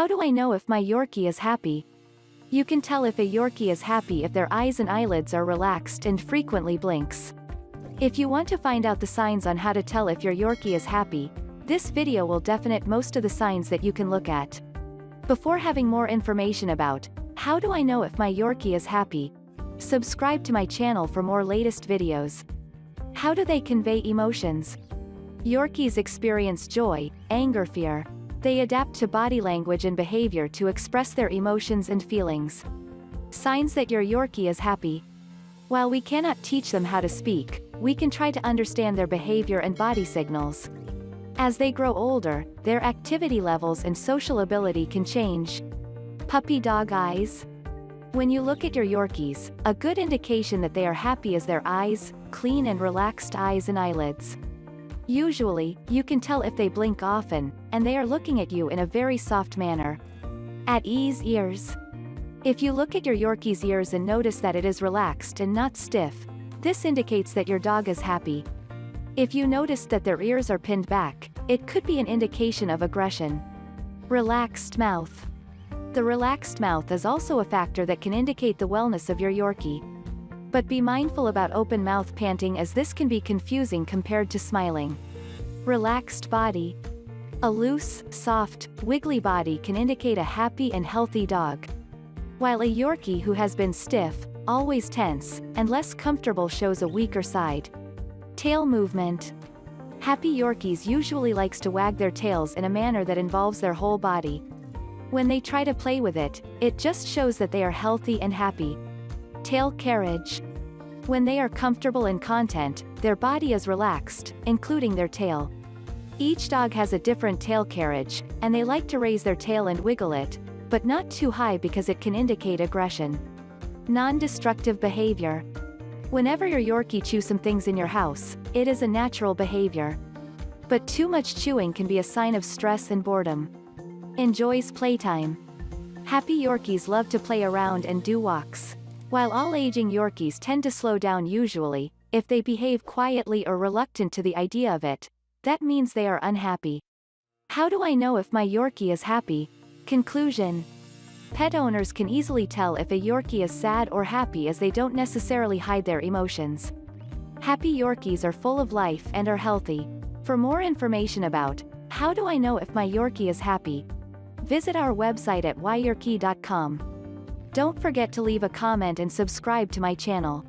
How do I know if my Yorkie is happy? You can tell if a Yorkie is happy if their eyes and eyelids are relaxed and frequently blinks. If you want to find out the signs on how to tell if your Yorkie is happy, this video will definite most of the signs that you can look at. Before having more information about, how do I know if my Yorkie is happy? Subscribe to my channel for more latest videos. How do they convey emotions? Yorkies experience joy, anger fear, they adapt to body language and behavior to express their emotions and feelings. Signs that your Yorkie is happy. While we cannot teach them how to speak, we can try to understand their behavior and body signals. As they grow older, their activity levels and social ability can change. Puppy dog eyes. When you look at your Yorkies, a good indication that they are happy is their eyes, clean and relaxed eyes and eyelids. Usually, you can tell if they blink often, and they are looking at you in a very soft manner. At ease ears. If you look at your Yorkie's ears and notice that it is relaxed and not stiff, this indicates that your dog is happy. If you notice that their ears are pinned back, it could be an indication of aggression. Relaxed mouth. The relaxed mouth is also a factor that can indicate the wellness of your Yorkie. But be mindful about open mouth panting as this can be confusing compared to smiling. Relaxed body. A loose, soft, wiggly body can indicate a happy and healthy dog. While a Yorkie who has been stiff, always tense, and less comfortable shows a weaker side. Tail movement. Happy Yorkies usually likes to wag their tails in a manner that involves their whole body. When they try to play with it, it just shows that they are healthy and happy. Tail carriage. When they are comfortable and content, their body is relaxed, including their tail. Each dog has a different tail carriage, and they like to raise their tail and wiggle it, but not too high because it can indicate aggression. Non-destructive behavior. Whenever your Yorkie chews some things in your house, it is a natural behavior. But too much chewing can be a sign of stress and boredom. Enjoys playtime. Happy Yorkies love to play around and do walks. While all aging Yorkies tend to slow down usually, if they behave quietly or reluctant to the idea of it, that means they are unhappy. How do I know if my Yorkie is happy? Conclusion. Pet owners can easily tell if a Yorkie is sad or happy as they don't necessarily hide their emotions. Happy Yorkies are full of life and are healthy. For more information about, how do I know if my Yorkie is happy? Visit our website at yyorkie.com. Don't forget to leave a comment and subscribe to my channel.